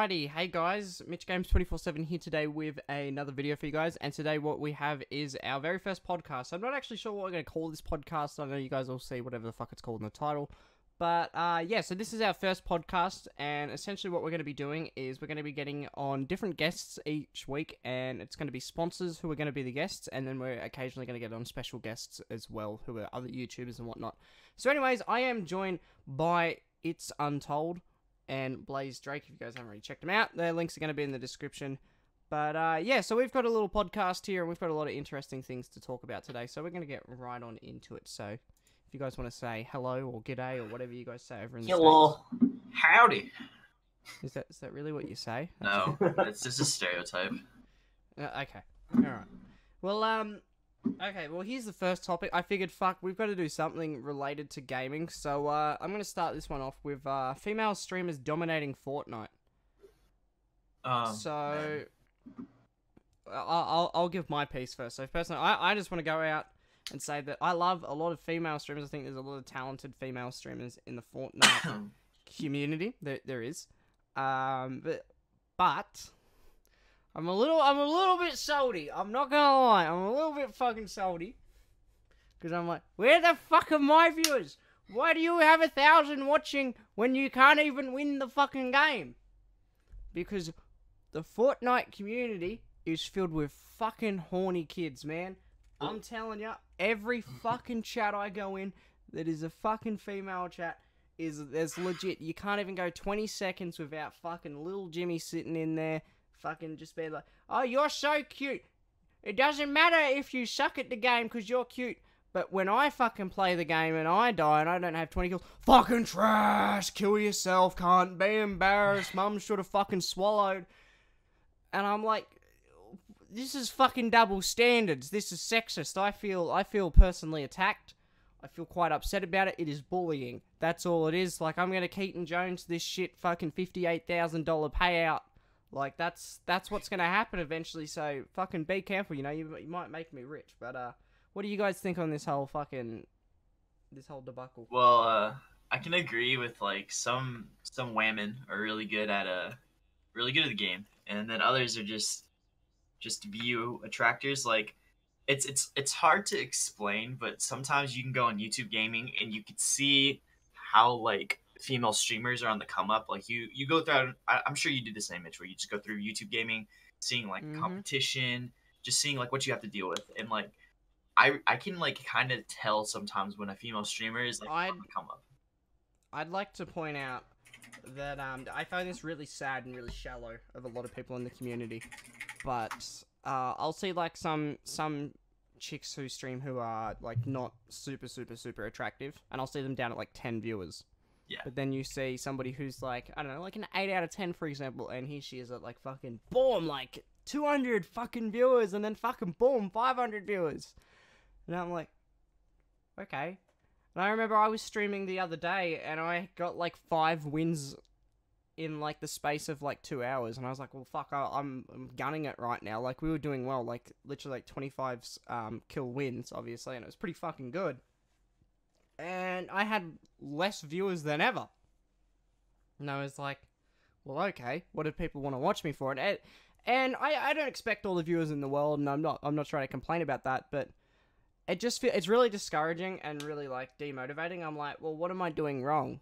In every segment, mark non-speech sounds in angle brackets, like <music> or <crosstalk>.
Alrighty, hey guys, Mitch Games 24/7 here today with another video for you guys, and today what we have is our very first podcast. I'm not actually sure what we're going to call this podcast. I know you guys will see whatever the fuck it's called in the title, but uh, yeah. So this is our first podcast, and essentially what we're going to be doing is we're going to be getting on different guests each week, and it's going to be sponsors who are going to be the guests, and then we're occasionally going to get on special guests as well, who are other YouTubers and whatnot. So, anyways, I am joined by It's Untold and Blaze Drake. If you guys haven't already checked them out, their links are going to be in the description. But uh, yeah, so we've got a little podcast here, and we've got a lot of interesting things to talk about today. So we're going to get right on into it. So if you guys want to say hello or g'day or whatever you guys say over in the Hello. Howdy. Is that is that really what you say? No, it's just a stereotype. <laughs> Uh, okay. All right. Well, um, okay. Well, here's the first topic. I figured, fuck, we've got to do something related to gaming. So, uh, I'm gonna start this one off with uh, female streamers dominating Fortnite. Um, so, man. I'll, I'll I'll give my piece first. So, personally, I I just want to go out and say that I love a lot of female streamers. I think there's a lot of talented female streamers in the Fortnite <coughs> community. There there is, um, but but I'm a little I'm a little bit salty. I'm not gonna lie. I'm a little bit fucking salty because I'm like, where the fuck are my viewers? Why do you have a thousand watching when you can't even win the fucking game? Because the Fortnite community is filled with fucking horny kids, man. I'm telling you, every fucking chat I go in that is a fucking female chat is there's legit. You can't even go 20 seconds without fucking little Jimmy sitting in there, fucking just being like, "Oh, you're so cute." It doesn't matter if you suck at the game because you're cute. But when I fucking play the game and I die and I don't have 20 kills, fucking trash! Kill yourself, can't be embarrassed. Mum should have fucking swallowed. And I'm like, this is fucking double standards. This is sexist. I feel I feel personally attacked. I feel quite upset about it. It is bullying. That's all it is. Like I'm gonna Keaton Jones this shit fucking fifty eight thousand dollar payout. Like that's that's what's gonna happen eventually. So fucking be careful. You know you, you might make me rich. But uh, what do you guys think on this whole fucking this whole debacle? well, uh, I can agree with like some some women are really good at uh really good at the game, and then others are just just view attractors. Like it's it's it's hard to explain, but sometimes you can go on YouTube Gaming and you can see how like female streamers are on the come up. Like you you go through. I, I'm sure you do the same, Mitch, where you just go through YouTube Gaming, seeing like Mhm. competition, just seeing like what you have to deal with, and like. I, I can like kind of tell sometimes when a female streamer is like I'd- on the come up. I'd like to point out that um, I find this really sad and really shallow of a lot of people in the community. But uh, I'll see like some some chicks who stream who are like not super super super attractive, and I'll see them down at like ten viewers. Yeah. But then you see somebody who's like I don't know, like an eight out of ten, for example, and here she is at like fucking boom, like two hundred fucking viewers, and then fucking boom, five hundred viewers, and I'm like, okay. And I remember I was streaming the other day and I got like five wins in like the space of like two hours. And I was like, well, fuck, I, I'm, I'm gunning it right now. Like, we were doing well, like literally like 25 um, kill wins, obviously, and it was pretty fucking good. And I had less viewers than ever. And I was like, well, okay, what do people want to watch me for? And, and I, I don't expect all the viewers in the world, and I'm not I'm not trying to complain about that, but it just feel, it's really discouraging and really like demotivating. I'm like, well, what am I doing wrong?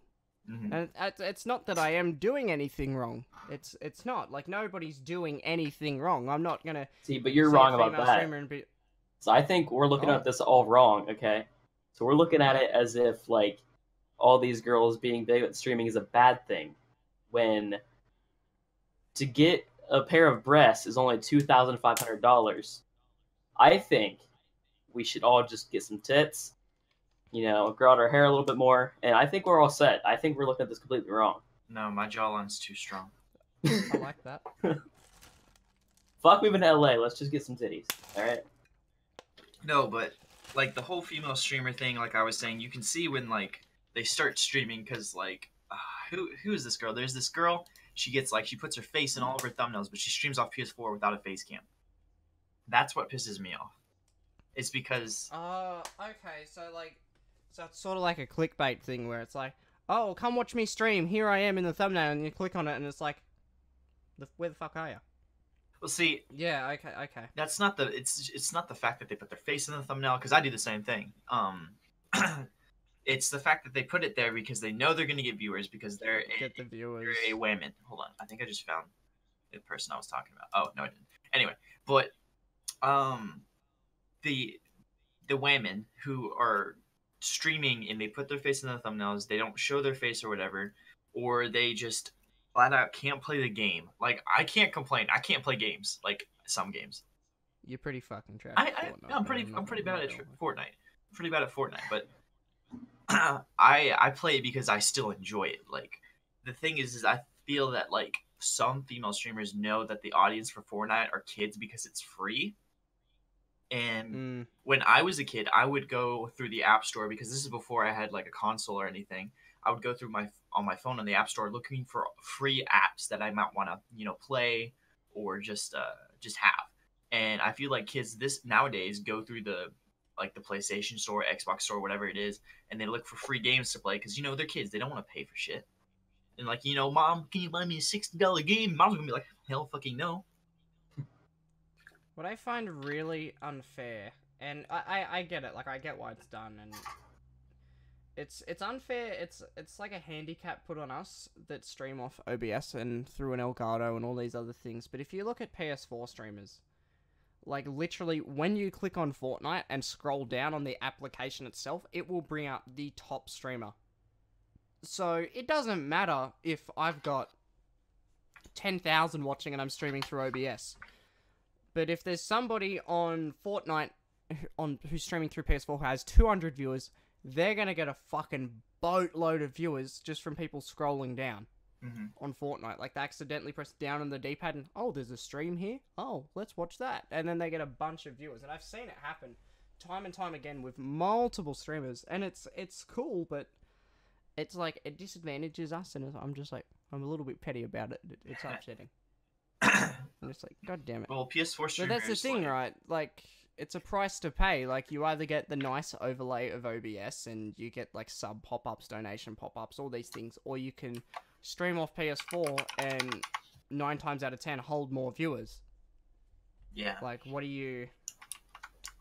Mhm. And it's, it's not that I am doing anything wrong. It's it's not like nobody's doing anything wrong. I'm not gonna. See, but you're wrong about that. be- So I think we're looking Oh. at this all wrong, okay? So we're looking at it as if like all these girls being big at streaming is a bad thing when to get a pair of breasts is only two thousand five hundred dollars. I think we should all just get some tits, you know, grow out our hair a little bit more, and I think we're all set. I think we're looking at this completely wrong. No, my jawline's too strong. I like that. <laughs> Fuck moving to LA. Let's just get some titties. All right. No, but like the whole female streamer thing, like I was saying, you can see when like they start streaming because like uh, who who is this girl? There's this girl. She gets like she puts her face in all of her thumbnails, but she streams off PS4 without a face cam. That's what pisses me off. It's because Uh, okay, so like, so it's sort of like a clickbait thing where it's like, oh, come watch me stream. Here I am in the thumbnail, and you click on it, and it's like, The, where the fuck are you? Well, see, Yeah. Okay. Okay. that's not the it's it's not the fact that they put their face in the thumbnail because I do the same thing. Um, <clears throat> it's the fact that they put it there because they know they're going to get viewers because they're a, Get the viewers. they're a women. Hold on, I think I just found the person I was talking about. Oh no, I didn't. Anyway, but um, the the women who are streaming and they put their face in the thumbnails, they don't show their face or whatever, or they just flat out can't play the game. Like I can't complain. I can't play games like some games. You're pretty fucking trash. I, I Fortnite, I'm pretty I'm pretty bad at Fortnite. I'm pretty bad at Fortnite, but <clears throat> I I play it because I still enjoy it. Like the thing is, is I feel that like some female streamers know that the audience for Fortnite are kids because it's free. And Mm, when I was a kid, I would go through the app store because this is before I had like a console or anything. I would go through my on my phone on the app store looking for free apps that I might want to you know play or just uh just have. And I feel like kids this nowadays go through the like the PlayStation store, Xbox store, whatever it is, and they look for free games to play because you know they're kids. They don't want to pay for shit. And like you know, mom, can you buy me a sixty dollar game? Mom's gonna be like, hell, fucking no. What I find really unfair, and I, I, I get it, like I get why it's done, and it's it's unfair. It's it's like a handicap put on us that stream off OBS and through an Elgato and all these other things. But if you look at PS4 streamers, like literally when you click on Fortnite and scroll down on the application itself, it will bring up the top streamer. So it doesn't matter if I've got ten thousand watching and I'm streaming through OBS. But if there's somebody on Fortnite <laughs> on who's streaming through PS4 who has 200 viewers, they're gonna get a fucking boatload of viewers just from people scrolling down Mm-hmm. on Fortnite. Like they accidentally press down on the D-pad and oh, there's a stream here. Oh, let's watch that, and then they get a bunch of viewers. And I've seen it happen time and time again with multiple streamers, and it's it's cool, but it's like it disadvantages us, and I'm just like I'm a little bit petty about it. It- It's <laughs> upsetting. <coughs> I'm just like, god damn it. well, PS4 But streamers. that's the thing, like, right? Like, it's a price to pay. Like, you either get the nice overlay of OBS and you get like sub pop ups, donation pop ups, all these things, or you can stream off PS4 and nine times out of ten hold more viewers. Yeah. Like, what do you,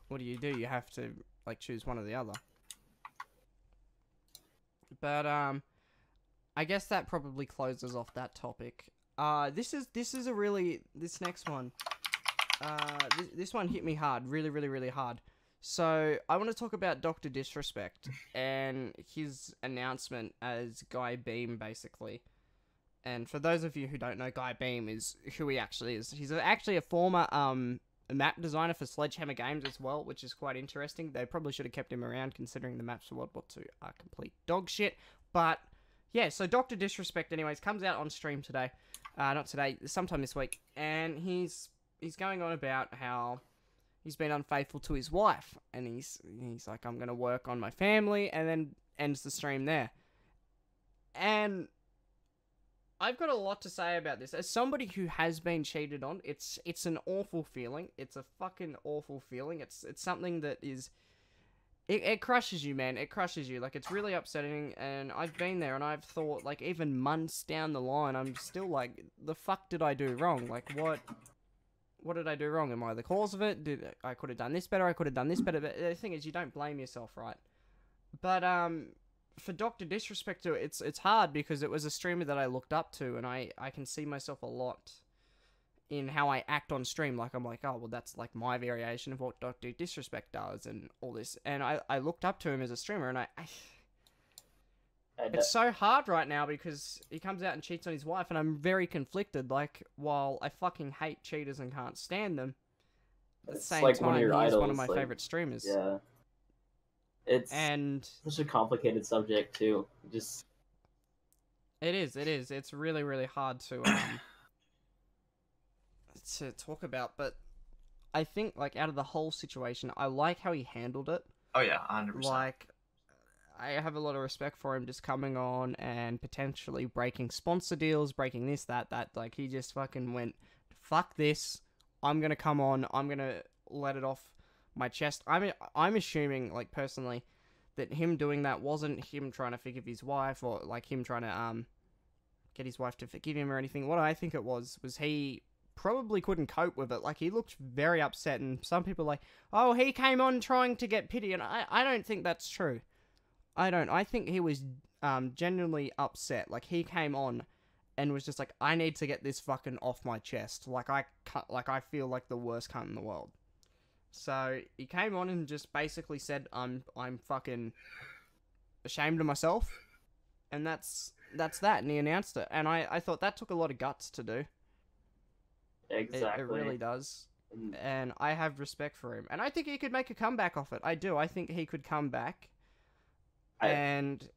what do you do? You have to like choose one or the other. But um, I guess that probably closes off that topic. Uh, this is this is a really this next one. Uh, this, this one hit me hard, really, really, really hard. So I want to talk about Doctor Disrespect and his announcement as Guy Beahm, basically. And for those of you who don't know, Guy Beahm is who he actually is. He's actually a former um map designer for Sledgehammer Games as well, which is quite interesting. They probably should have kept him around considering the maps for World War II are complete dog shit. But yeah, so Doctor Disrespect, anyways, comes out on stream today. Uh, not today, sometime this week, and he's he's going on about how he's been unfaithful to his wife, and he's he's like, I'm gonna work on my family, and then ends the stream there. And I've got a lot to say about this. As somebody who has been cheated on, it's it's an awful feeling. It's a fucking awful feeling. It's it's something that is it, it crushes you, man. It crushes you. Like it's really upsetting and I've been there and I've thought like even months down the line I'm still like the fuck did I do wrong? Like what what did I do wrong? Am I the cause of it? Did I could have done this better? I could have done this better. But the thing is, you don't blame yourself, right? But um, for Doctor Disrespect it's it's hard because it was a streamer that I looked up to, and I I can see myself a lot in how I act on stream. Like I'm like, oh well, that's like my variation of what Doctor Disrespect does, and all this. And I I looked up to him as a streamer, and. I I it's so hard right now because he comes out and cheats on his wife, and I'm very conflicted. Like, while I fucking hate cheaters and can't stand them, at the same like time, one of your he's one of my like, favorite streamers. yeah. It's And such a complicated subject too. Just it is, it is. It's really, really hard to um <coughs> to talk about. But I think, like, out of the whole situation, I like how he handled it. Oh yeah, hundred percent. Like, I have a lot of respect for him just coming on and potentially breaking sponsor deals, breaking this, that, that. Like, he just fucking went, fuck this. I'm gonna come on. I'm gonna let it off my chest. I'm I'm assuming, like personally, that him doing that wasn't him trying to forgive his wife or like him trying to um get his wife to forgive him or anything. What I think it was was he probably couldn't cope with it. Like he looked very upset, and some people like, oh, he came on trying to get pity, and I I don't think that's true. I don't. I think he was um genuinely upset. Like he came on and was just like, I need to get this fucking off my chest. Like I cut. Like I feel like the worst cunt in the world. So he came on and just basically said, I'm I'm fucking ashamed of myself, and that's that's that. And he announced it, and I I thought that took a lot of guts to do. It, Exactly. it really does And- and I have respect for him. And I think he could make a comeback off it. I do. I think he could come back, And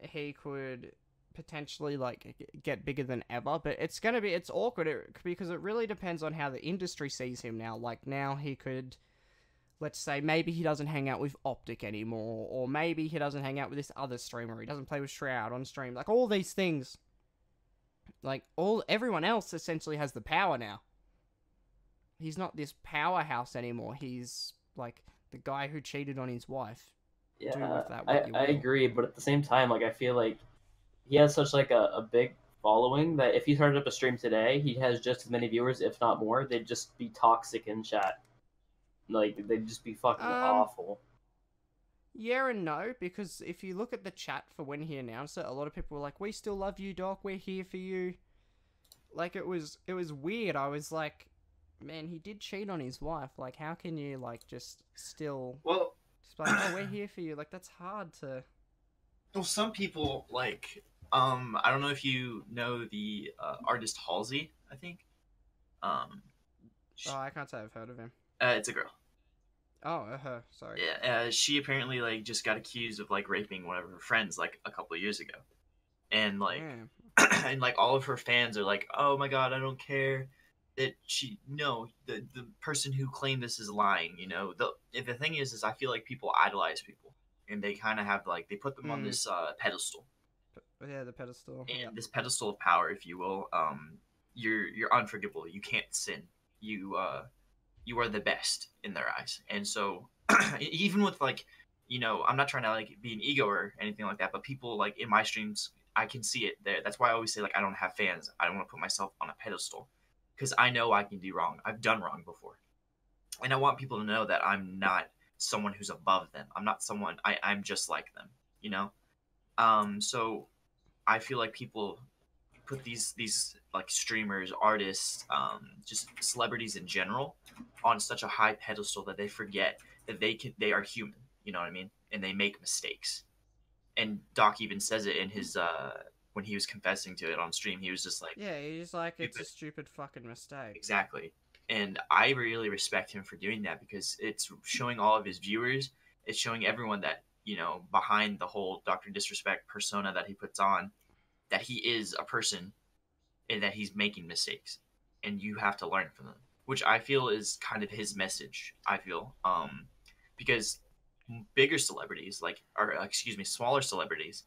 he could potentially like get bigger than ever. But it's gonna be it's awkward because it really depends on how the industry sees him now. Like now he could. Let's say maybe he doesn't hang out with Optic anymore, or maybe he doesn't hang out with this other streamer. He doesn't play with Shroud on stream. Like all these things, like all everyone else essentially has the power now he's not this powerhouse anymore. He's like the guy who cheated on his wife. Yeah, with that I, what you I agree, but at the same time, like I feel like he has such like a, a big following that if he started up a stream today, he has just as many viewers, if not more. They'd just be toxic in chat. Like they'd just be fucking Um, awful. Yeah and no, because if you look at the chat for when he announced it, a lot of people were like, "We still love you, Doc. We're here for you." Like it was, it was weird. I was like, "Man, he did cheat on his wife. Like, how can you like just still Well, just like, oh, we're here for you?" Like that's hard to. <sighs> well, some people like um I don't know if you know the uh, artist Halsey. I think. Um, sh- Oh, I can't say I've heard of him. uh, it's a girl. Oh, uh huh. Sorry. Yeah, uh, she apparently like just got accused of like raping one of her friends like a couple of years ago, and like Yeah. <clears throat> and like all of her fans are like, "Oh my god, I don't care that she no the the person who claimed this is lying." You know, the the thing is, is I feel like people idolize people, and they kind of have like they put them on Mm. this uh, pedestal, yeah, the pedestal. and Yeah. this pedestal of power, if you will. Um, you're you're unforgivable. You can't sin. You uh, you are the best in their eyes, and so <clears throat> even with like you know, I'm not trying to like be an ego or anything like that, but people like in my streams, I can see it there. That's why I always say like I don't have fans. I don't want to put myself on a pedestal because I know I can do wrong. I've done wrong before, and I want people to know that I'm not someone who's above them. I'm not someone. I I'm just like them. You know. Um. So I feel like people put these these like streamers, artists, um, just celebrities in general on such a high pedestal that they forget that they can they are human. You know what I mean? And they make mistakes. And Doc even says it in his uh when he was confessing to it on stream. He was just like, Yeah, he's like, it's a Stupid. stupid fucking mistake. Exactly. And I really respect him for doing that because it's showing all of his viewers, it's showing everyone that, you know, behind the whole Dr. Disrespect persona that he puts on, that he is a person and that he's making mistakes. And you have to learn from them, which I feel is kind of his message, I feel. Um, because bigger celebrities, like, or excuse me, smaller celebrities,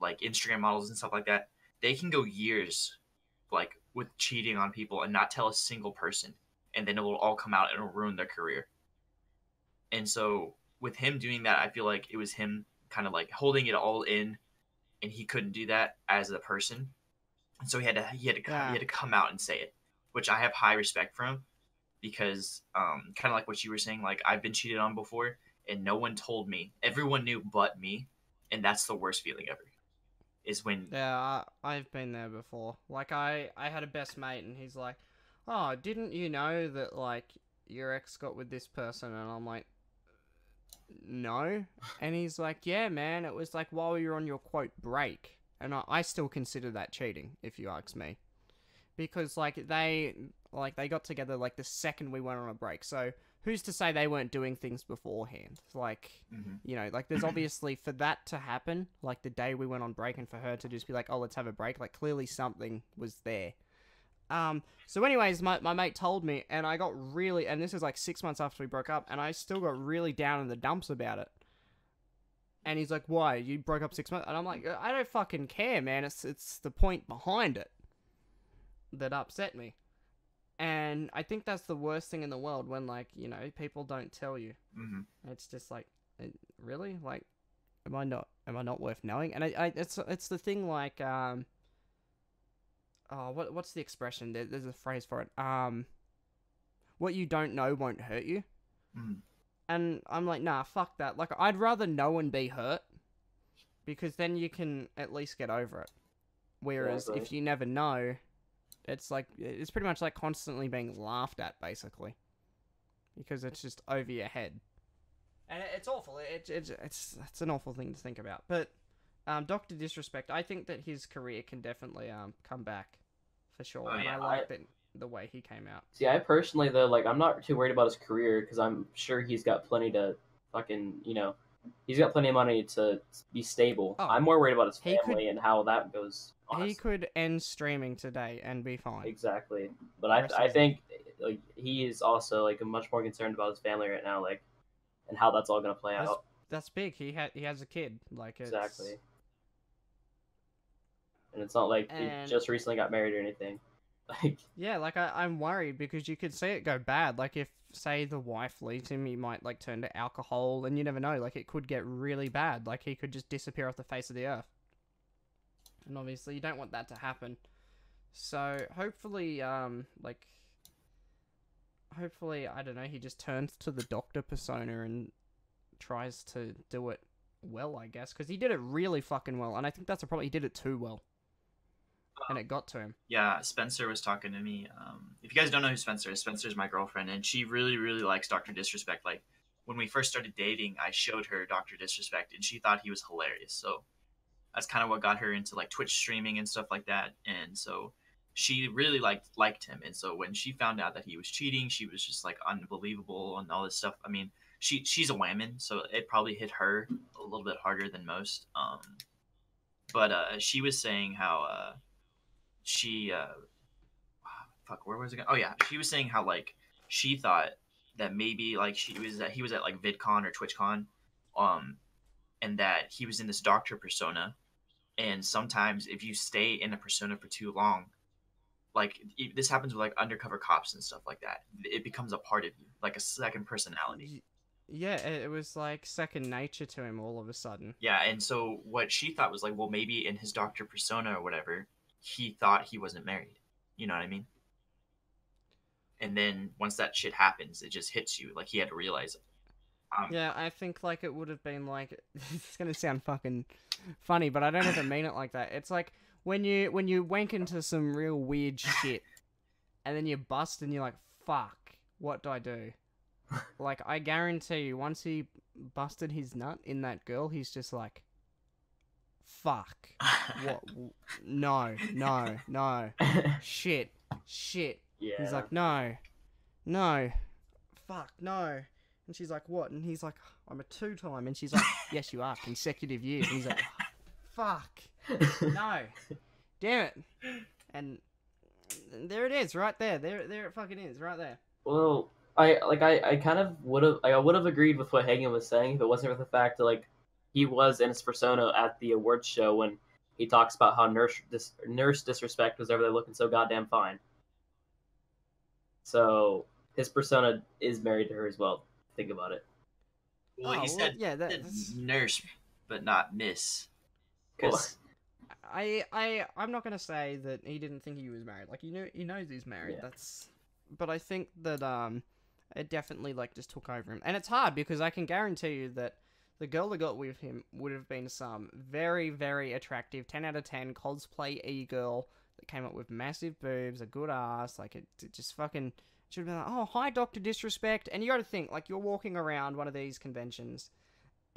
like Instagram models and stuff like that, they can go years like with cheating on people and not tell a single person and then it will all come out and ruin their career and so with him doing that i feel like it was him kind of like holding it all in and he couldn't do that as a person and so he had to he had to Yeah. he had to come out and say it which i have high respect for him because um kind of like what you were saying like i've been cheated on before and no one told me everyone knew but me and that's the worst feeling ever is when Yeah, I, I've been there before. Like, I, I had a best mate, and he's like, "Oh, didn't you know that like your ex got with this person?" And I'm like, "No." And he's like, "Yeah, man, it was like while you were on your quote break." And I, I still consider that cheating, if you ask me, because like they, like they got together like the second we went on a break. So who's to say they weren't doing things beforehand? Like, Mhm. you know, like there's <clears throat> obviously for that to happen, like the day we went on break, and for her to just be like, "Oh, let's have a break," like clearly something was there. Um. So, anyways, my my mate told me, and I got really, and this is like six months after we broke up, and I still got really down in the dumps about it. And he's like, "Why? You broke up six months?" And I'm like, "I don't fucking care, man. It's it's the point behind it that upset me." And I think that's the worst thing in the world when like you know people don't tell you. Mhm. It's just like, really, like, am I not am I not worth knowing? And I, I it's it's the thing like um, oh, what what's the expression? There, there's a phrase for it. Um, what you don't know won't hurt you. Mhm. And I'm like, nah, fuck that. Like, I'd rather know and be hurt, because then you can at least get over it. Whereas Exactly. if you never know, it's like it's pretty much like constantly being laughed at, basically, because it's just over your head. And it's awful. It, it's it's it's an awful thing to think about. But um, Doctor Disrespect, I think that his career can definitely um come back for sure. Oh, and yeah, I like that the way he came out. See, I personally though, like, I'm not too worried about his career because I'm sure he's got plenty to fucking, you know, he's got plenty of money to be stable. Oh, I'm more worried about his he could- family and how that goes. He could end streaming today and be fine. Exactly, but I, I think like he is also like much more concerned about his family right now, like, and how that's all gonna play That's, out. that's big. He had he has a kid. Like it's, Exactly. And it's not like And- he just recently got married or anything. <laughs> Like, Yeah, like I, I'm worried because you could see it go bad. Like if say the wife leaves him, he might like turn to alcohol, and you never know. Like it could get really bad. Like he could just disappear off the face of the earth. And obviously, you don't want that to happen. So hopefully, um, like, hopefully, I don't know. He just turns to the doctor persona and tries to do it well, I guess, because he did it really fucking well, and I think that's a problem. He did it too well, and it got to him. Yeah, Spencer was talking to me. Um, if you guys don't know who Spencer is, Spencer's my girlfriend, and she really, really likes Doctor Disrespect. Like when we first started dating, I showed her Doctor Disrespect, and she thought he was hilarious. So that's kind of what got her into like Twitch streaming and stuff like that. And so she really liked liked him. And so when she found out that he was cheating, she was just like unbelievable and all this stuff. I mean, she she's a woman, so it probably hit her a little bit harder than most. Um, but uh, she was saying how uh, she uh, fuck where was it going? oh yeah she was saying how like she thought that maybe like she was that he was at like vidcon or twitchcon um and that he was in this doctor persona and sometimes if you stay in a persona for too long like this happens with like undercover cops and stuff like that it becomes a part of you like a second personality Yeah, it, it was like second nature to him all of a sudden. Yeah, and so what she thought was like, well, maybe in his doctor persona or whatever, he thought he wasn't married. You know what I mean? And then once that shit happens, it just hits you. Like he had to realize it. Um, Yeah, I think like it would have been like <laughs> it's gonna sound fucking funny, but I don't even mean it like that. It's like when you when you wank into some real weird shit, and then you bust and you're like, "Fuck, what do I do?" <laughs> like I guarantee you, once he busted his nut in that girl, he's just like, "Fuck, what? <laughs> w- No, no, no, shit, shit." yeah. He's like, no, no, fuck, no. And she's like, what? And he's like, I'm a two time. And she's like, <laughs> yes, you are, consecutive years. And he's like, <laughs> fuck, no, <laughs> damn it. And there it is, right there. There, there it fucking is, right there. Well, I like I, I kind of would have I would have agreed with what Hagen was saying if it wasn't for the fact that like he was in his persona at the awards show when he talks about how nurse dis, nurse disrespect was over there looking so goddamn fine. So his persona is married to her as well. Think about it. well, Oh, he well, said yeah, said that's- nurse, but not miss. Because I, I, I'm not gonna say that he didn't think he was married. Like, he knew, he knows he's married. Yeah. That's, but I think that um, it definitely like just took over him, and it's hard because I can guarantee you that the girl that got with him would have been some very, very attractive, ten out of ten cosplay e girl that came up with massive boobs, a good ass, like it, it just fucking should have been like, oh hi Doctor Disrespect, and you got to think like you're walking around one of these conventions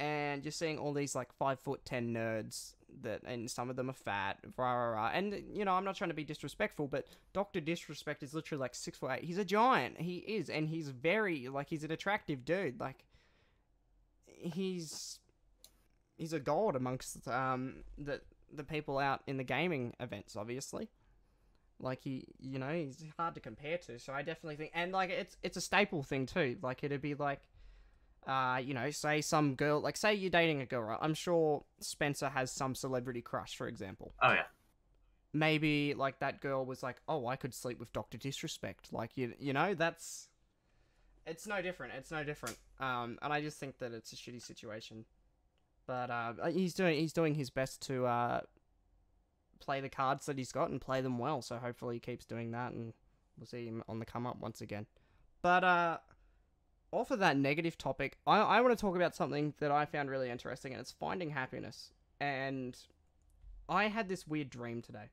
and you're seeing all these like five foot ten nerds that, and some of them are fat, rah rah rah. And you know, I'm not trying to be disrespectful, but Doctor Disrespect is literally like six foot eight. He's a giant. He is, and he's very like he's an attractive dude. Like he's he's a god amongst um the the people out in the gaming events, obviously. Like he, you know, he's hard to compare to. So I definitely think, and like it's it's a staple thing too. Like it'd be like uh, you know, say some girl, like say you're dating a girl, right? I'm sure Spencer has some celebrity crush, for example. oh yeah, Maybe like that girl was like, "Oh, I could sleep with Doctor Disrespect." Like you, you know, that's it's no different. It's no different. Um, and I just think that it's a shitty situation. But uh, he's doing he's doing his best to uh play the cards that he's got and play them well. So hopefully he keeps doing that, and we'll see him on the come up once again. But uh, off of that negative topic, I I want to talk about something that I found really interesting, and it's finding happiness. And I had this weird dream today,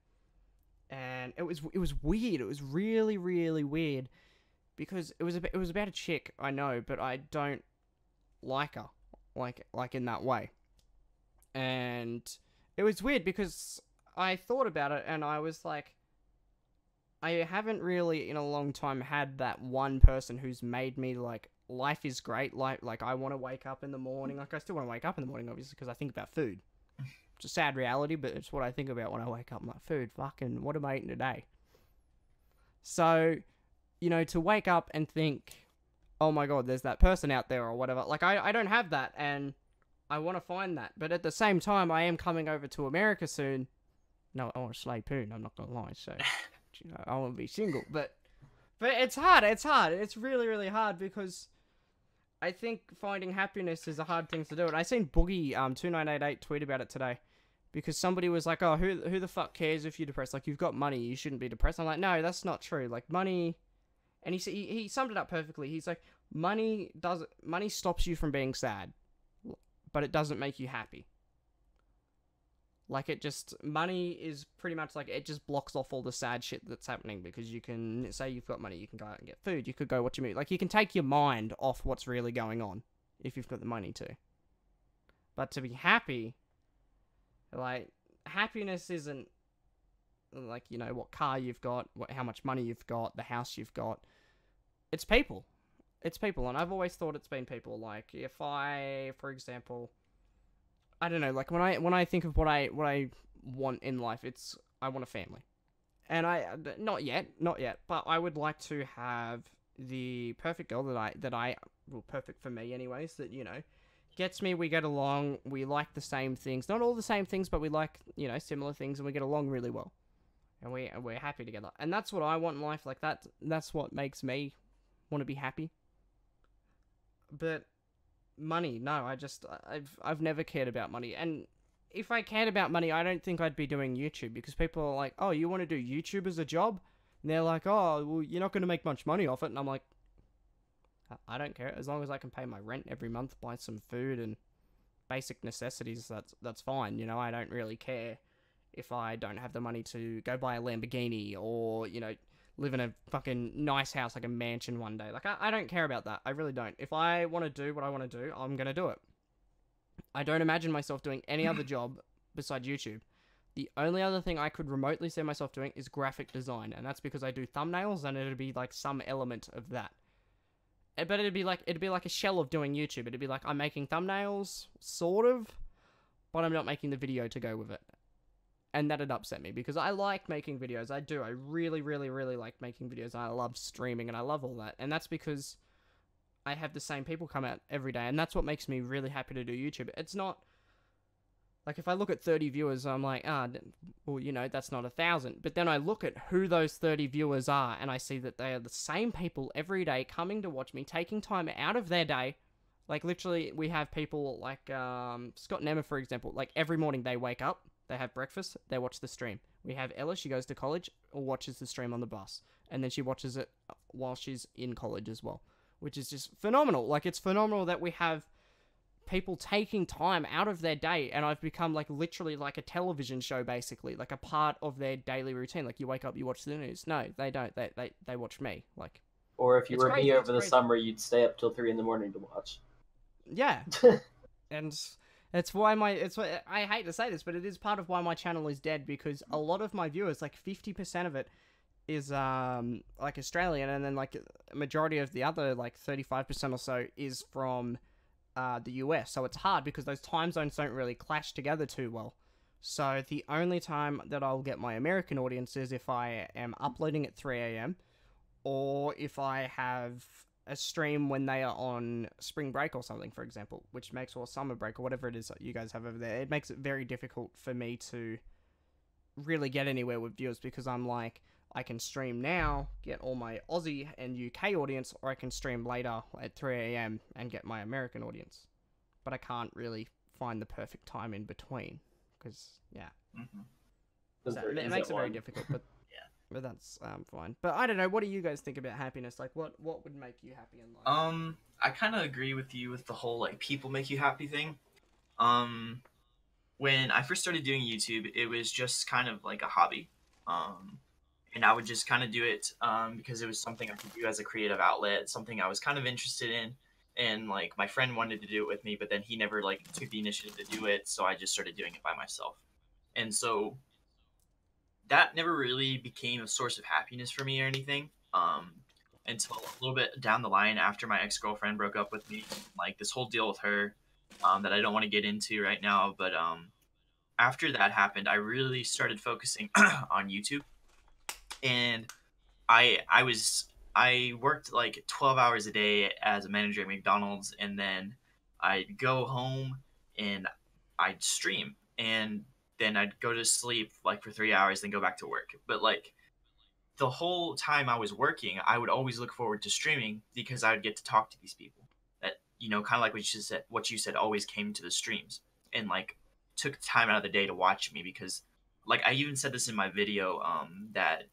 and it was it was weird. It was really really weird because it was a, it was about a chick I know, but I don't like her like like in that way. And it was weird because I thought about it and I was like I haven't really in a long time had that one person who's made me like life is great like like I want to wake up in the morning like I still want to wake up in the morning obviously because I think about food. It's a sad reality, but it's what I think about when I wake up. I'm like, food, fucking, what am I eating today? So, you know, to wake up and think, oh my god, there's that person out there or whatever. Like I, I don't have that and I want to find that. But at the same time, I am coming over to America soon. No, I want to slay poon. I'm not gonna lie. So, <laughs> you know, I want to be single. But, but it's hard. It's hard. It's really, really hard because I think finding happiness is a hard thing to do. And I seen Boogie um two nine eight eight tweet about it today. Because somebody was like, "Oh, who who the fuck cares if you're depressed? Like, you've got money, you shouldn't be depressed." I'm like, "No, that's not true. Like, money and he, he he summed it up perfectly. He's like, money does money stops you from being sad, but it doesn't make you happy. Like it just money is pretty much like it just blocks off all the sad shit that's happening because you can say you've got money, you can go out and get food, you could go watch a movie. Like you can take your mind off what's really going on if you've got the money to. But to be happy, like happiness isn't like you know what car you've got, what how much money you've got, the house you've got. It's people. It's people, and I've always thought it's been people. Like if I, for example, I don't know, like when I when I think of what I what I want in life, it's I want a family, and I uh, not yet, not yet, but I would like to have the perfect girl that I that I well perfect for me anyways that you know gets me we get along we like the same things not all the same things but we like you know similar things and we get along really well and we we're happy together. And that's what I want in life. Like that that's what makes me want to be happy. But money, no, I just I've I've never cared about money. And if I cared about money, I don't think I'd be doing YouTube because people are like, "Oh, you want to do YouTube as a job?" And they're like, "Oh, well, you're not going to make much money off it." And I'm like, I don't care as long as I can pay my rent every month, buy some food and basic necessities. That's that's fine. You know, I don't really care if I don't have the money to go buy a Lamborghini or, you know, live in a fucking nice house like a mansion one day. Like, I, I don't care about that. I really don't. If I want to do what I want to do, I'm going to do it. I don't imagine myself doing any other <clears throat> job besides YouTube. The only other thing I could remotely see myself doing is graphic design, and that's because I do thumbnails, and it'd be like some element of that. Eh, but it'd be like it'd be like a shell of doing YouTube. It'd be like I'm making thumbnails, sort of, but I'm not making the video to go with it and that'd upset me because I like making videos. I do. I really, really, really like making videos. I love streaming and I love all that. And that's because I have the same people come out every day, and that's what makes me really happy to do YouTube. It's not like if I look at 30 viewers, I'm like, ah, well, you know, that's not a thousand. But then I look at who those 30 viewers are, and I see that they are the same people every day coming to watch me, taking time out of their day. Like literally, we have people like um, Scott and Emma, for example. Like every morning they wake up, they have breakfast, they watch the stream. We have Ella, she goes to college or watches the stream on the bus. And then she watches it while she's in college as well, which is just phenomenal. Like, it's phenomenal that we have people taking time out of their day and I've become like literally like a television show basically, like a part of their daily routine. Like you wake up, you watch the news. No, they don't. They they, they watch me. Like Or if you were crazy, me over the crazy. summer, you'd stay up till three in the morning to watch. Yeah. <laughs> and it's why my it's why I hate to say this, but it is part of why my channel is dead because a lot of my viewers, like fifty percent of it, is um like Australian, and then like a majority of the other like thirty five percent or so is from uh the US. So it's hard because those time zones don't really clash together too well. So the only time that I'll get my American audience is if I am uploading at three a.m. or if I have a stream when they are on spring break or something, for example, which makes or summer break or whatever it is that you guys have over there. It makes it very difficult for me to really get anywhere with viewers because I'm like, I can stream now, get all my Aussie and UK audience, or I can stream later at 3 a.m. and get my American audience. But I can't really find the perfect time in between because, yeah. Mhm. 'Cause So it isn't makes it very difficult, but. But that's um fine. But I don't know. What do you guys think about happiness? Like, what what would make you happy in life? Um, I kind of agree with you with the whole like people make you happy thing. Um, when I first started doing YouTube, it was just kind of like a hobby. Um, and I would just kind of do it um, because it was something I could do as a creative outlet, something I was kind of interested in. And like my friend wanted to do it with me, but then he never like took the initiative to do it, so I just started doing it by myself. And so that never really became a source of happiness for me or anything. Um, until a little bit down the line after my ex girlfriend broke up with me, like this whole deal with her um, that I don't want to get into right now. But um, after that happened, I really started focusing <clears throat> on YouTube, and I I was I worked like twelve hours a day as a manager at McDonald's, and then I'd go home and I'd stream, and then I'd go to sleep like for three hours, then go back to work. But like the whole time I was working, I would always look forward to streaming because I would get to talk to these people that you know, kind of like what you said. What you said always came to the streams and like took time out of the day to watch me because, like, I even said this in my video um, that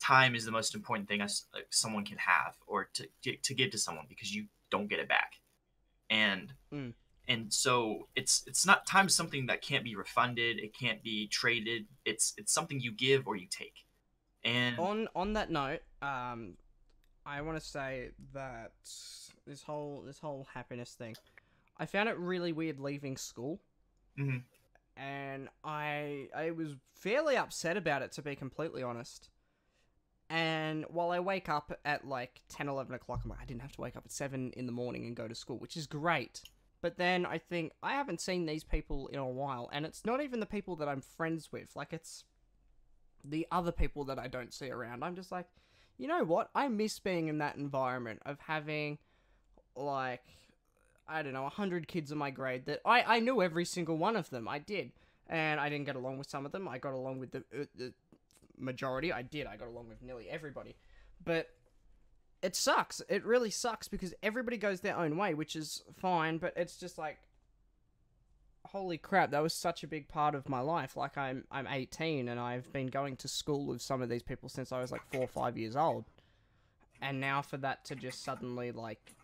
time is the most important thing us, like, someone can have or to to give to someone because you don't get it back, and Mm. And so it's it's not time is something that can't be refunded. It can't be traded. It's it's something you give or you take. And on on that note, um, I want to say that this whole this whole happiness thing, I found it really weird leaving school, Mhm. and I I was fairly upset about it to be completely honest. And while I wake up at like 10, 11 o'clock, I'm like, I didn't have to wake up at 7 in the morning and go to school, which is great. But then I think, I haven't seen these people in a while, and it's not even the people that I'm friends with. Like, it's the other people that I don't see around. I'm just like, you know what? I miss being in that environment of having, like, I don't know, 100 kids in my grade that I, I knew every single one of them. I did. And I didn't get along with some of them. I got along with the, uh, the majority. I did. I got along with nearly everybody. But it sucks. It really sucks because everybody goes their own way, which is fine, but it's just like holy crap, that was such a big part of my life. Like I'm I'm 18 and I've been going to school with some of these people since I was like 4 or 5 years old. And now for that to just suddenly like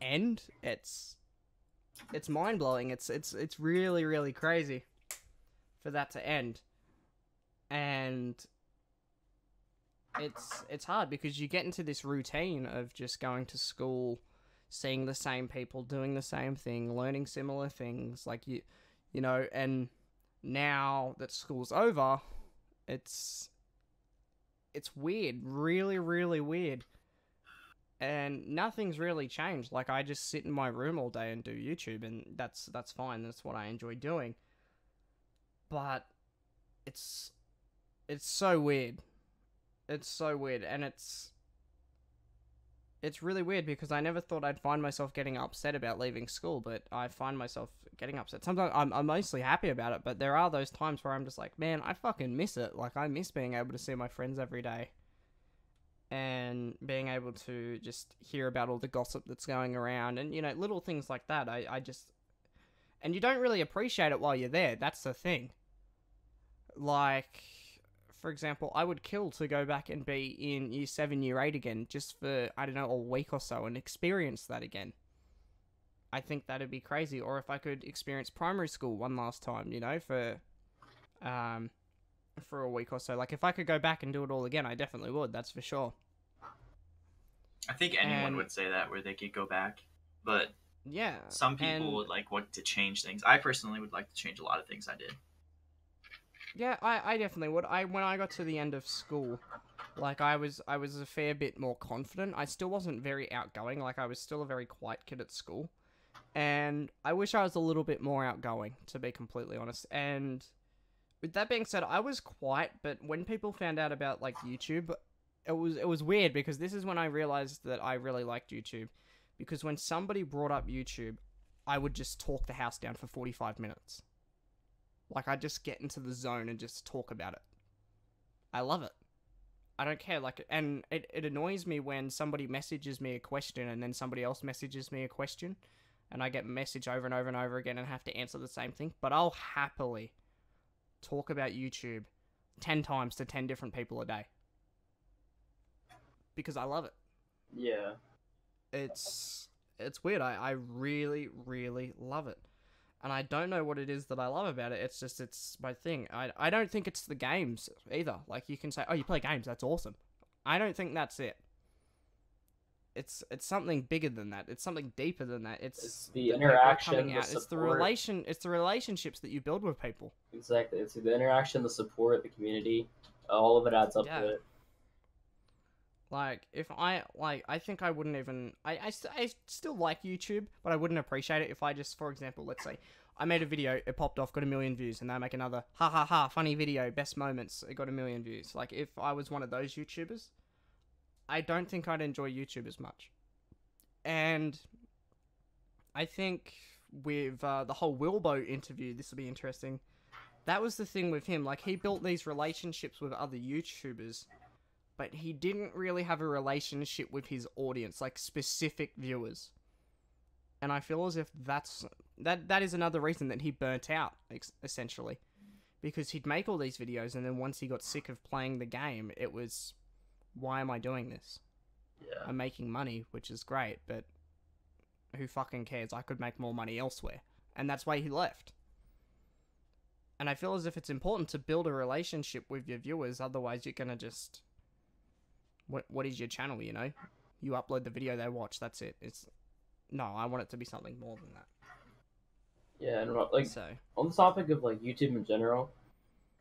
end, it's it's mind-blowing. It's it's it's really really crazy for that to end. And it's it's hard because you get into this routine of just going to school seeing the same people doing the same thing learning similar things like you you know and now that school's over it's it's weird really really weird. And nothing's really changed. Like i just sit in my room all day and do youtube and that's that's fine. That's what i enjoy doing. But it's it's so weird it's so weird and it's it's really weird because I never thought I'd find myself getting upset about leaving school, but I find myself getting upset. Sometimes I'm, I'm mostly happy about it, but there are those times where I'm just like, man, I fucking miss it. Like, I miss being able to see my friends every day and being able to just hear about all the gossip that's going around and, you know, little things like that. I, I just. And you don't really appreciate it while you're there. That's the thing. Like, for example, I would kill to go back and be in year seven, year eight again, just for I don't know a week or so, and experience that again. I think that'd be crazy. Or if I could experience primary school one last time, you know, for um, for a week or so. Like if I could go back and do it all again, I definitely would. That's for sure. I think anyone And- would say that where they could go back, but Yeah. some people and- would like want to change things. I personally would like to change a lot of things I did. Yeah, I, I definitely would. I when I got to the end of school, like I was I was a fair bit more confident. I still wasn't very outgoing. Like I was still a very quiet kid at school. And I wish I was a little bit more outgoing, to be completely honest. And with that being said, I was quiet, but when people found out about like YouTube, it was it was weird because this is when I realized that I really liked YouTube. Because when somebody brought up YouTube, I would just talk the house down for 45 minutes. Like I just get into the zone and just talk about it. I love it. I don't care. Like, and it, it annoys me when somebody messages me a question and then somebody else messages me a question, and I get message over and over and over again and have to answer the same thing. But I'll happily talk about YouTube 10 times to 10 different people a day. Because I love it. Yeah. It's it's weird. I, I really, really love it. And I don't know what it is that I love about it. It's just it's my thing. I I don't think it's the games either. Like you can say, "Oh, you play games. That's awesome." I don't think that's it. It's it's something bigger than that. It's something deeper than that. It's, It's the people interaction, coming the out. It's the relation. It's the relationships that you build with people. Exactly. It's the interaction, the support, the community. All of it adds up Yeah. to it. Like if I like, I think I wouldn't even. I I, st- I still like YouTube, but I wouldn't appreciate it if I just, for example, let's say I made a video, it popped off, got a million views, and then I make another ha ha ha funny video, best moments, it got a million views. Like if I was one of those YouTubers, I don't think I'd enjoy YouTube as much. And I think with uh, the whole Wilbo interview, this will be interesting. That was the thing with him. Like he built these relationships with other YouTubers but he didn't really have a relationship with his audience, like specific viewers. And I feel as if that's that that is another reason that he burnt out, essentially, because he'd make all these videos, and then once he got sick of playing the game, it was, why am I doing this? Yeah. I'm making money, which is great, but who fucking cares? I could make more money elsewhere. And that's why he left. And I feel as if it's important to build a relationship with your viewers, otherwise you're gonna just what what is your channel, you know? You upload the video they watch, that's it. It's no, I want it to be something more than that. Yeah, and like so on the topic of like YouTube in general,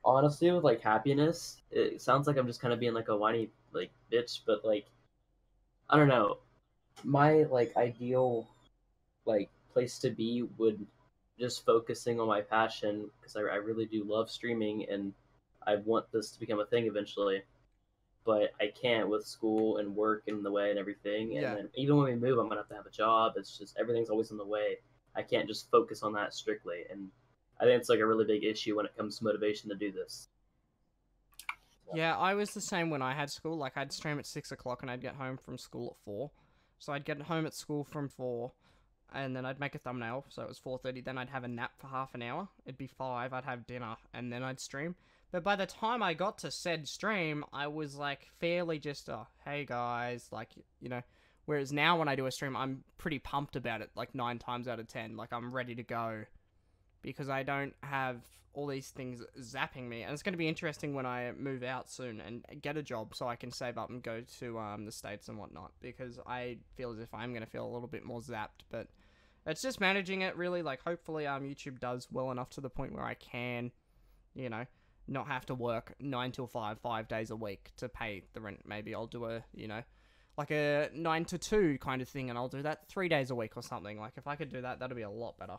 honestly, with like happiness, it sounds like I'm just kind of being like a whiny like bitch, but like, I don't know, my like ideal like place to be would just focusing on my passion because I, I really do love streaming and I want this to become a thing eventually. But I can't with school and work in the way and everything. And Yeah. then even when we move, I'm gonna have to have a job. It's just everything's always in the way. I can't just focus on that strictly. And I think it's like a really big issue when it comes to motivation to do this. Yeah, I was the same when I had school. Like I'd stream at six o'clock and I'd get home from school at four. So I'd get home at school from four, and then I'd make a thumbnail. So it was four thirty. Then I'd have a nap for half an hour. It'd be five. I'd have dinner, and then I'd stream. But by the time I got to said stream, I was like fairly just, oh, hey guys, like you know. Whereas now when I do a stream, I'm pretty pumped about it. Like nine times out of ten, like I'm ready to go because I don't have all these things zapping me. And it's going to be interesting when I move out soon and get a job so I can save up and go to um, the States and whatnot because I feel as if I'm going to feel a little bit more zapped. But it's just managing it really. Like, hopefully, um, YouTube does well enough to the point where I can, you know, not have to work nine till five, five days a week to pay the rent. Maybe I'll do a, you know, like a nine to two kind of thing and I'll do that three days a week or something. Like, if I could do that, that'd be a lot better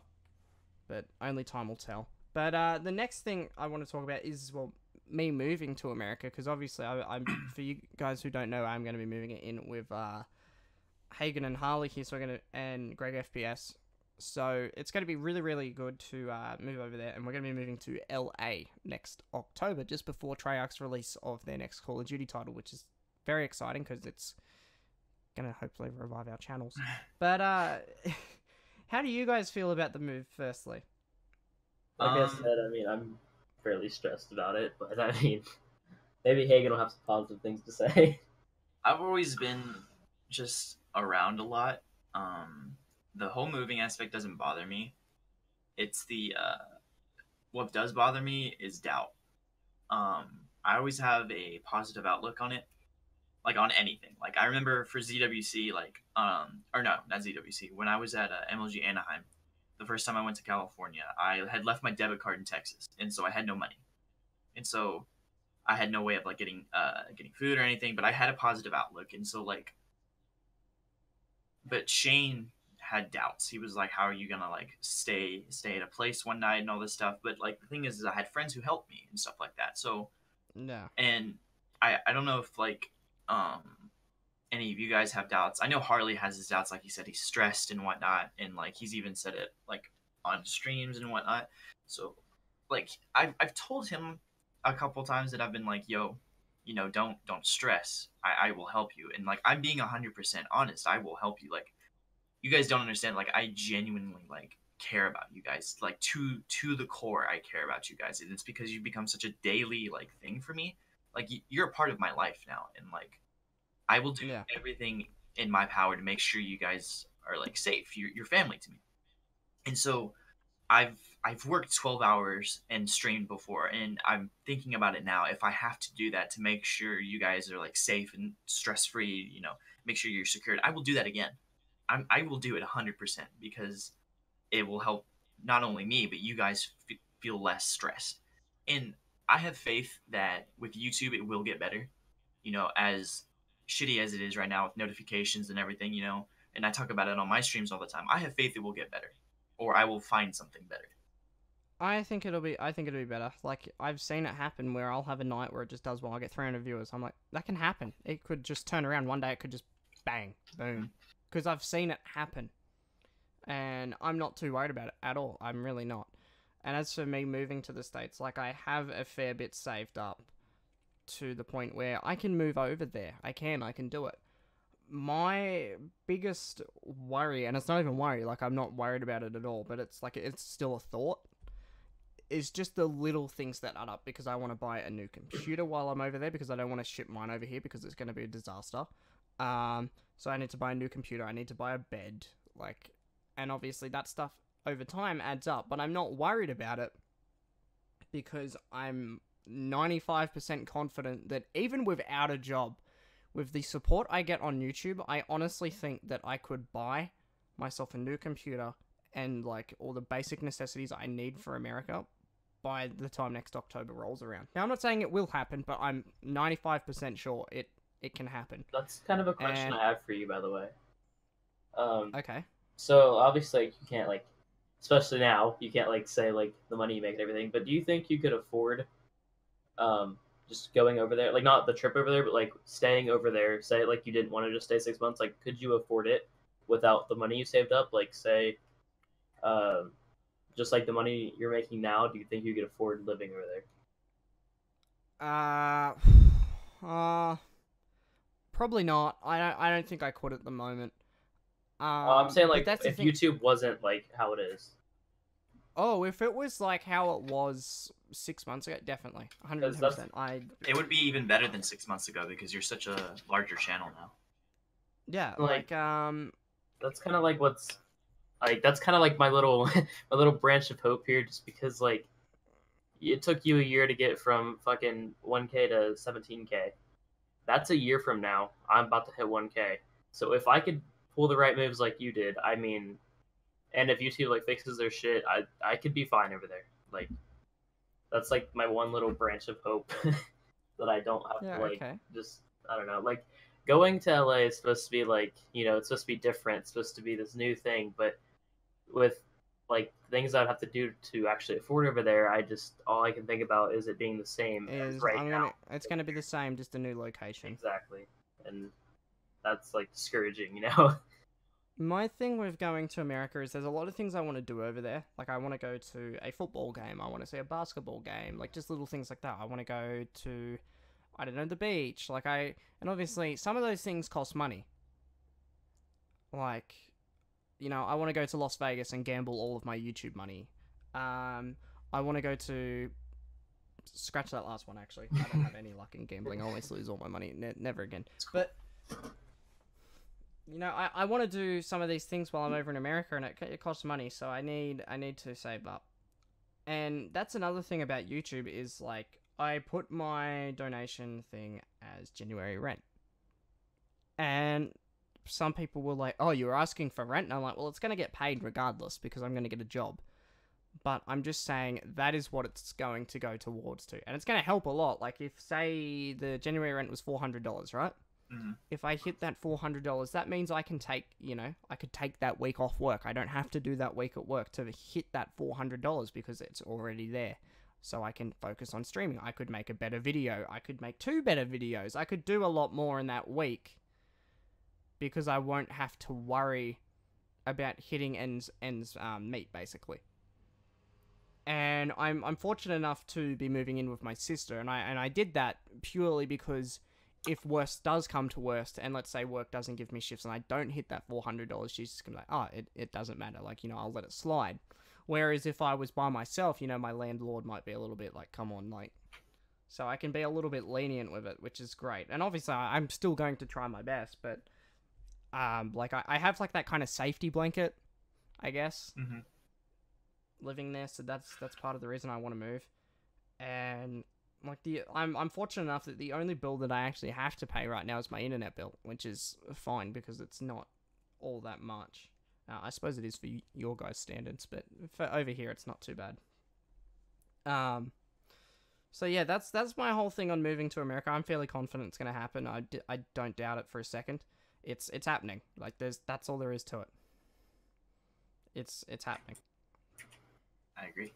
but only time will tell. But uh, the next thing I want to talk about is well, me moving to America because obviously I, I'm for you guys who don't know, I'm going to be moving it in with uh, Hagen and Harley here, so we're gonna and Greg FPS. So it's going to be really, really good to uh, move over there, and we're going to be moving to LA next October, just before Treyarch's release of their next Call of Duty title, which is very exciting because it's going to hopefully revive our channels. <laughs> But uh, <laughs> how do you guys feel about the move? Firstly, Like I Um, said, I mean, I'm fairly stressed about it, but <laughs> I mean, maybe Hagen will have some positive things to say. I've always been just around a lot. Um, the whole moving aspect doesn't bother me. It's the uh, what does bother me is doubt. Um, I always have a positive outlook on it, like on anything. Like I remember for ZWC, like um, or no, not ZWC. When I was at uh, MLG Anaheim, the first time I went to California, I had left my debit card in Texas, and so I had no money, and so I had no way of like getting uh getting food or anything, but I had a positive outlook, and so like, but Shane had doubts. He was like, "How are you gonna like stay stay at a place one night and all this stuff?" But like the thing is, is I had friends who helped me and stuff like that. So no. and I I don't know if like um any of you guys have doubts. I know Harley has his doubts, like he said, he's stressed and whatnot, and like he's even said it like on streams and whatnot. So like I've I've told him a couple times that I've been like, yo, you know, don't don't stress. I, I will help you. And like I'm being hundred percent honest. I will help you. Like you guys don't understand. Like I genuinely like care about you guys like to to the core i care about you guys and it's because you become such a daily like thing for me like you're a part of my life now and like i will do Yeah. everything in my power to make sure you guys are like safe you're, you're family to me and so i've i've worked 12 hours and streamed before and i'm thinking about it now if i have to do that to make sure you guys are like safe and stress free you know make sure you're secured i will do that again I'm, i will do it 100% because it will help not only me but you guys f- feel less stressed and i have faith that with youtube it will get better you know as shitty as it is right now with notifications and everything you know and i talk about it on my streams all the time i have faith it will get better or i will find something better I think it'll be. I think it'll be better. Like I've seen it happen where I'll have a night where it just does well. I get 300 viewers. I'm like, that can happen. It could just turn around one day. It could just bang, boom. Because I've seen it happen, and I'm not too worried about it at all. I'm really not. And as for me moving to the states, like I have a fair bit saved up to the point where I can move over there. I can. I can do it. My biggest worry, and it's not even worry. Like I'm not worried about it at all. But it's like it's still a thought is just the little things that add up because I want to buy a new computer while I'm over there because I don't want to ship mine over here because it's going to be a disaster. Um, so I need to buy a new computer. I need to buy a bed, like, and obviously that stuff over time adds up. But I'm not worried about it because I'm 95% confident that even without a job, with the support I get on YouTube, I honestly think that I could buy myself a new computer and like all the basic necessities I need for America by the time next October rolls around. Now I'm not saying it will happen, but I'm 95% sure it it can happen. That's kind of a question And- I have for you, by the way. Um, Okay. so obviously like, you can't like, especially now, you can't like say like the money you make and everything. But do you think you could afford, um, just going over there, like not the trip over there, but like staying over there? Say like you didn't want to just stay six months. Like, could you afford it without the money you saved up? Like, say, um, just like the money you're making now, do you think you could afford living over there? Uh, <sighs> uh, probably not. I don't. I don't think I could at the moment. Um, Uh, I'm saying like that's if YouTube wasn't like how it is. Oh, if it was like how it was six months ago, definitely, hundred percent. I it would be even better than six months ago because you're such a larger channel now yeah, like- like um, that's kind of like what's like that's kind of like my little <laughs> my little branch of hope here just because like it took you a year to get from fucking 1k to 17k that's a year from now i'm about to hit 1k so if i could pull the right moves like you did i mean and if youtube like fixes their shit i i could be fine over there like that's like my one little branch of hope <laughs> that i don't have yeah, to like okay. just I don't know, like going to LA is supposed to be like, you know, it's supposed to be different, it's supposed to be this new thing, but with like things I'd have to do to actually afford over there, I just all I can think about is it being the same Is right I'm now. gonna, it's gonna be the same, just a new location. Exactly. And that's like discouraging, you know. <laughs> My thing with going to America is there's a lot of things I want to do over there. Like I want to go to a football game, I want to see a basketball game, like just little things like that. I want to go to I don't know the beach. Like I and obviously some of those things cost money. Like you know, I want to go to Las Vegas and gamble all of my YouTube money. Um I want to go to scratch that last one actually. I don't have any luck in gambling. I always lose all my money. Ne- never again. But you know, I, I want to do some of these things while I'm over in America, and it, it costs money, so I need I need to save up. And that's another thing about YouTube is like I put my donation thing as January rent, and some people were like, "Oh, you're asking for rent," and I'm like, "Well, it's gonna get paid regardless because I'm gonna get a job." But I'm just saying that is what it's going to go towards to, and it's gonna help a lot. Like if say the January rent was four hundred dollars, right? Mhm. if I hit that four hundred dollars, that means I can take, you know, I could take that week off work. I don't have to do that week at work to hit that four hundred dollars because it's already there. So I can focus on streaming. I could make a better video. I could make two better videos. I could do a lot more in that week because I won't have to worry about hitting ends ends um, meet basically. And I'm I'm fortunate enough to be moving in with my sister, and I and I did that purely because if worst does come to worst, and let's say work doesn't give me shifts and I don't hit that four hundred dollars, she's just gonna be like, oh, it, it doesn't matter. Like you know, I'll let it slide. Whereas if I was by myself, you know, my landlord might be a little bit like, come on, like. So I can be a little bit lenient with it, which is great. And obviously, I'm still going to try my best, but um, like I, I have like that kind of safety blanket, I guess, hmm living there. So that's that's part of the reason I want to move. And like the I'm I'm fortunate enough that the only bill that I actually have to pay right now is my internet bill, which is fine because it's not all that much. Uh, I suppose it is for y- your guys' standards, but for over here it's not too bad. Um, so yeah, that's that's my whole thing on moving to America. I'm fairly confident it's gonna happen. I, d- I don't doubt it for a second. It's it's happening. Like there's that's all there is to it. It's it's happening. I agree.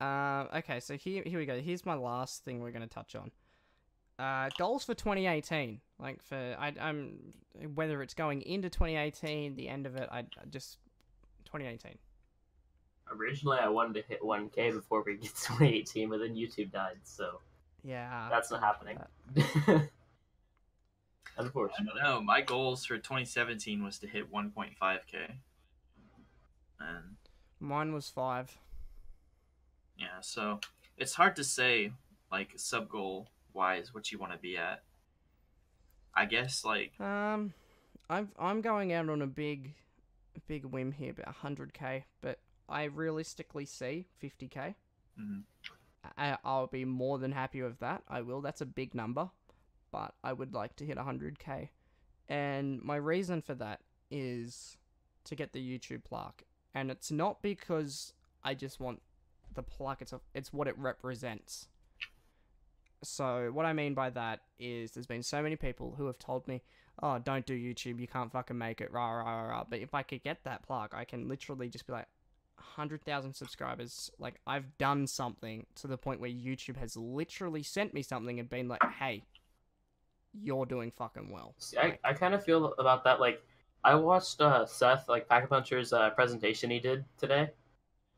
Uh, okay, so here here we go. Here's my last thing we're gonna touch on. Uh, goals for 2018. Like for I, I'm whether it's going into 2018, the end of it. I I just 2018. Originally, I wanted to hit 1K before we get to 2018, but then YouTube died, so Yeah. that's not happening. that- <laughs> I Unfortunately. don't know. My goals for 2017 was to hit 1.5k, and Mine was five. yeah, so it's hard to say like sub goal wise what you want to be at. I guess like Um, I'm I'm going out on a big, big whim here, but 100k. But I realistically see 50k. Mhm. I'll be more than happy with that. I will. That's a big number, but I would like to hit 100k. And my reason for that is to get the YouTube plaque. And it's not because I just want the plaque, it's, a, it's what it represents. So, what I mean by that is there's been so many people who have told me, oh, don't do YouTube, you can't fucking make it, rah, rah, rah, rah. But if I could get that plaque, I can literally just be like, 100,000 subscribers, like I've done something to the point where YouTube has literally sent me something and been like, "Hey, you're doing fucking well." See, I, I kind of feel about that. Like, I watched uh, Seth, like Pack a Puncher's uh, presentation he did today,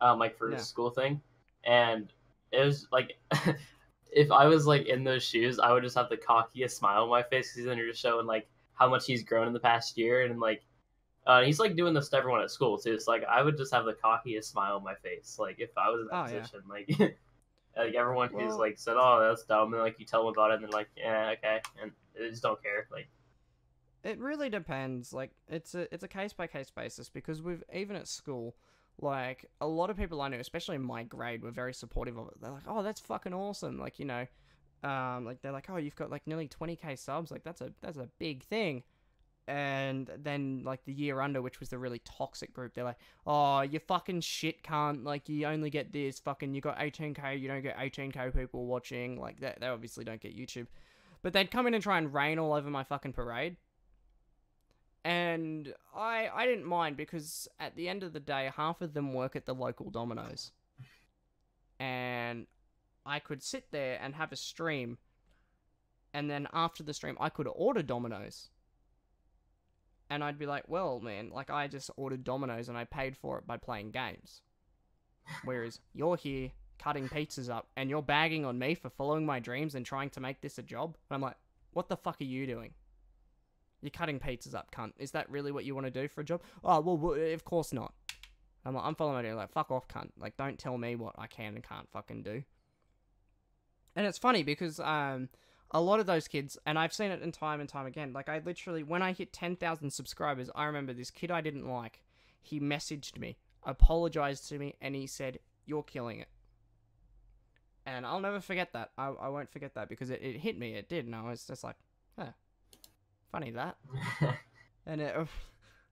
um, like for Yeah. his school thing, and it was like, <laughs> if I was like in those shoes, I would just have the cockiest smile on my face because he's under just showing like how much he's grown in the past year, and like, uh, he's like doing this to everyone at school too. It's like I would just have the cockiest smile on my face, like if I was in that Oh, yeah. position, like. <laughs> Like everyone who's Well- like said, "Oh, that's dumb," and like you tell them about it, and they're like, "Yeah, okay," and they just don't care. Like, it really depends. Like, it's a it's a case by case basis because we've even at school, like a lot of people I know, especially in my grade, were very supportive of it. They're like, "Oh, that's fucking awesome!" Like, you know, um, like they're like, "Oh, you've got like nearly 20k subs. Like, that's a that's a big thing." And then like the year under, which was the really toxic group, they're like, "Oh, you fucking shit cunt! Like, you only get this fucking. You got 18k, you don't get 18k people watching. Like, that they obviously don't get YouTube." But they'd come in and try and rain all over my fucking parade. And I I didn't mind because at the end of the day, half of them work at the local Domino's, and I could sit there and have a stream, and then after the stream, I could order Domino's, and I'd be like, well, man, like I just ordered Domino's and I paid for it by playing games, whereas you're here cutting pizzas up and you're bagging on me for following my dreams and trying to make this a job, and I'm like, what the fuck are you doing? You're cutting pizzas up, cunt. Is that really what you want to do for a job? Oh, well, of course not. I'm like, I'm following my dream. Like, fuck off, cunt. Like, don't tell me what I can and can't fucking do. And it's funny because um, a lot of those kids, and I've seen it in time and time again. Like, I literally, when I hit 10,000 subscribers, I remember this kid I didn't like. He messaged me, apologized to me, and he said, "You're killing it." And I'll never forget that. I, I won't forget that because it, it hit me. It did, and I was just like, huh, funny that. <laughs> And it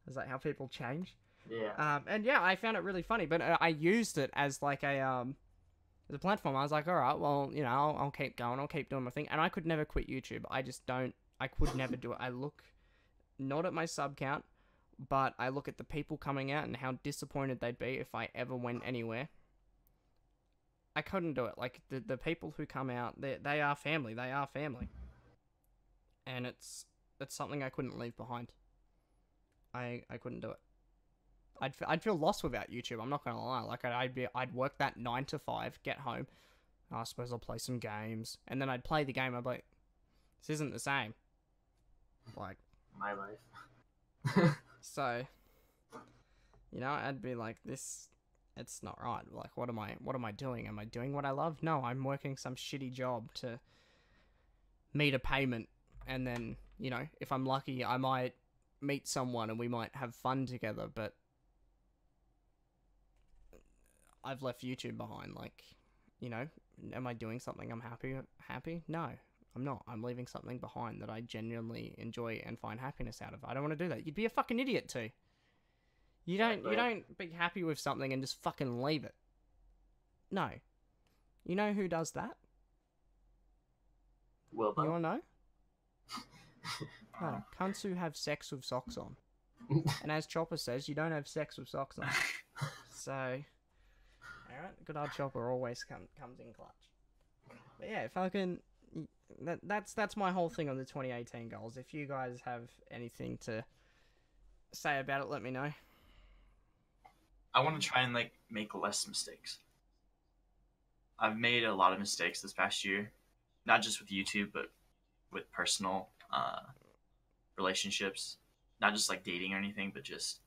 was like how people change. yeah. Um, and yeah, I found it really funny, but uh, I used it as like a um, as a platform. I was like, all right, well, you know, I'll, I'll keep going, I'll keep doing my thing, and I could never quit YouTube. I just don't. I could never do it. I look not at my sub count, but I look at the people coming out and how disappointed they'd be if I ever went anywhere. I couldn't do it. Like the the people who come out, they they are family. They are family, and it's it's something I couldn't leave behind. I I couldn't do it. I'd, I'd feel lost without YouTube. I'm not gonna lie. Like I'd, I'd be I'd work that nine to five, get home. I suppose I'll play some games, and then I'd play the game. I'd be like, This isn't the same. Like, My life. so, you know, I'd be like, this, it's not right. Like, what am I, what am I doing? Am I doing what I love? No, I'm working some shitty job to meet a payment, and then, you know, if I'm lucky, I might meet someone and we might have fun together. But I've left YouTube behind. Like, you know, am I doing something I'm happy happy? No, I'm not. I'm leaving something behind that I genuinely enjoy and find happiness out of. I don't want to do that. You'd be a fucking idiot too. You don't you don't be happy with something and just fucking leave it. No. You know who does that? Wilbur. You wanna know? No. Cunts who have sex with socks on. <laughs> and as Chopper says, you don't have sex with socks on. <laughs> So, alright, good old Chopper always come, comes in clutch. But yeah, fucking, that, that's that's my whole thing on the 2018 goals. If you guys have anything to say about it, let me know. I want to try and like make less mistakes. I've made a lot of mistakes this past year, not just with YouTube, but with personal uh, relationships. Not just like dating or anything, but just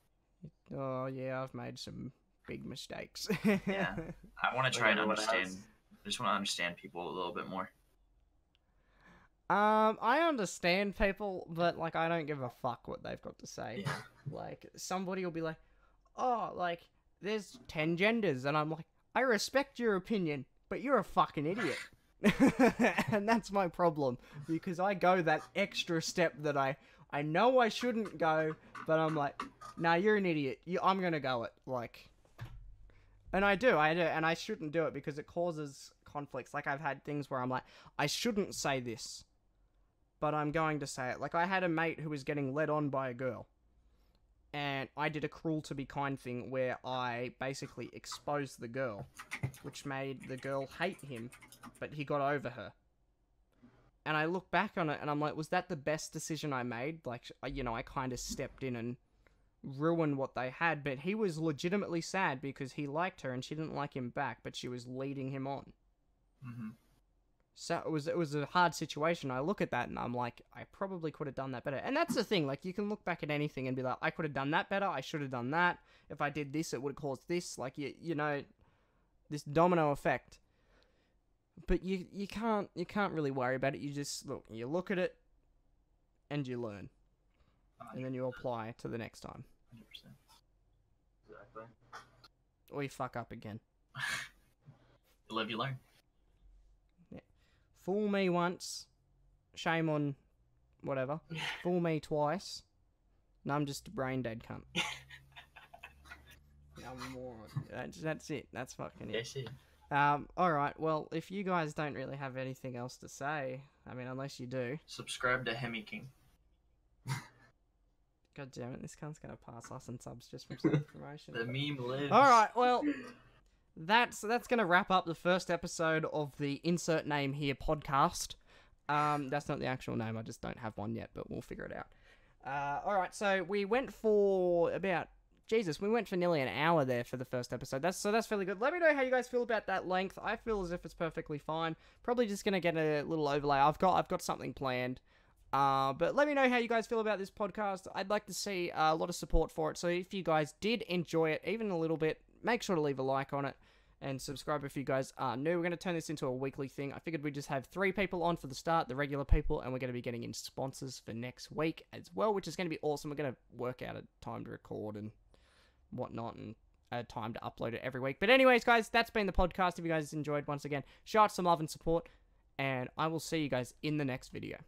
Oh yeah, I've made some big mistakes. <laughs> Yeah. I want to try and understand. has. I just want to understand people a little bit more. Um, I understand people, but like I don't give a fuck what they've got to say. Yeah. Like somebody will be like, "Oh, like there's 10 genders." And I'm like, "I respect your opinion, but you're a fucking idiot." <laughs> and that's my problem because I go that extra step that I I know I shouldn't go, but I'm like, "Nah, you're an idiot. You, I'm to go it." Like and I do, I do, and I shouldn't do it because it causes conflicts. Like I've had things where I'm like, I shouldn't say this, but I'm going to say it. Like I had a mate who was getting led on by a girl, and I did a cruel to be kind thing where I basically exposed the girl, which made the girl hate him, but he got over her. And I look back on it and I'm like, was that the best decision I made? Like, you know, I kind of stepped in and ruined what they had, but he was legitimately sad because he liked her and she didn't like him back, but she was leading him on. Mm-hmm. So it was it was a hard situation. I look at that and I'm like, I probably could have done that better. And that's the thing, like you can look back at anything and be like, I could have done that better. I should have done that. If I did this, it would have caused this. Like you you know, this domino effect. But you you can't you can't really worry about it. You just look you look at it, and you learn, and then you apply to the next time, 100%. Exactly. or you fuck up again. <laughs> You live, you learn. Fool me once, shame on whatever. <laughs> Fool me twice, and I'm just a brain dead cunt. <laughs> That's, that's it. That's fucking it. Yeah, see. Um, alright, well, if you guys don't really have anything else to say, I mean, unless you do, Subscribe to Hemi King. god damn it, this cunt's gonna pass us and subs just from <laughs> self promotion. The meme lives. Alright, well, that's that's gonna wrap up the first episode of the Insert Name Here podcast. Um, that's not the actual name, I just don't have one yet, but we'll figure it out. Uh, alright, so we went for about Jesus, we went for nearly an hour there for the first episode. That's so that's fairly good. Let me know how you guys feel about that length. I feel as if it's perfectly fine. Probably just gonna get a little overlay. I've got I've got something planned. Uh, but let me know how you guys feel about this podcast. I'd like to see uh, a lot of support for it. So if you guys did enjoy it, even a little bit, make sure to leave a like on it and subscribe if you guys are new. We're going to turn this into a weekly thing. I figured we'd just have three people on for the start, the regular people, and we're going to be getting in sponsors for next week as well, which is going to be awesome. We're going to work out a time to record and whatnot and a time to upload it every week. But anyways, guys, that's been the podcast. If you guys enjoyed, once again, shout out some love and support, and I will see you guys in the next video.